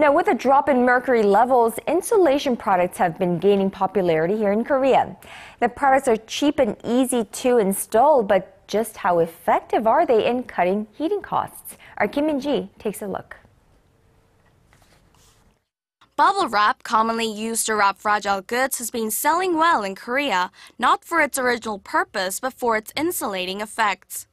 Now, with a drop in mercury levels, insulation products have been gaining popularity here in Korea. The products are cheap and easy to install, but just how effective are they in cutting heating costs? Our Kim Min-ji takes a look. Bubble wrap, commonly used to wrap fragile goods, has been selling well in Korea, not for its original purpose, but for its insulating effects.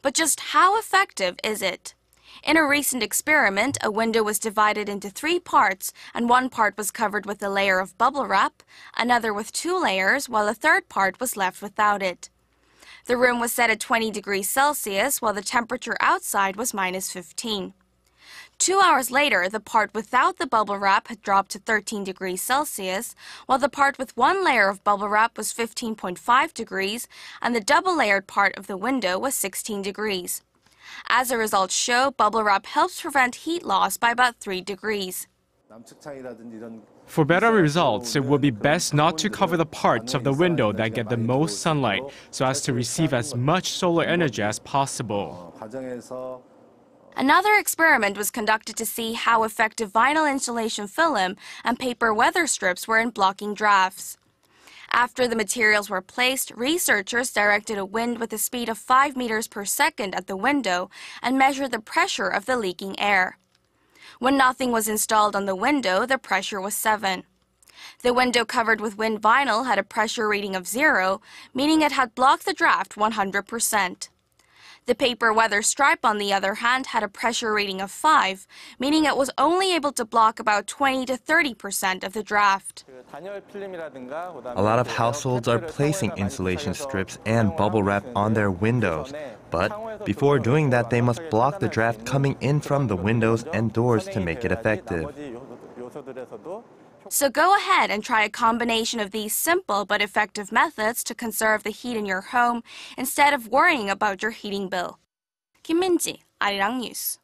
But just how effective is it? In a recent experiment, a window was divided into three parts, and one part was covered with a layer of bubble wrap, another with two layers, while a third part was left without it. The room was set at 20 degrees Celsius, while the temperature outside was minus 15. Two hours later, the part without the bubble wrap had dropped to 13 degrees Celsius, while the part with one layer of bubble wrap was 15.5 degrees, and the double layered part of the window was 16 degrees. As the results show, bubble wrap helps prevent heat loss by about 3 degrees. For better results, it would be best not to cover the parts of the window that get the most sunlight so as to receive as much solar energy as possible. Another experiment was conducted to see how effective vinyl insulation film and paper weather strips were in blocking drafts. After the materials were placed, researchers directed a wind with a speed of 5 meters per second at the window and measured the pressure of the leaking air. When nothing was installed on the window, the pressure was 7. The window covered with wind vinyl had a pressure reading of 0, meaning it had blocked the draft 100%. The paper weather stripe, on the other hand, had a pressure rating of 5, meaning it was only able to block about 20 to 30 percent of the draft. A lot of households are placing insulation strips and bubble wrap on their windows. But before doing that, they must block the draft coming in from the windows and doors to make it effective. So go ahead and try a combination of these simple but effective methods to conserve the heat in your home instead of worrying about your heating bill. 김민지, 아리랑 뉴스.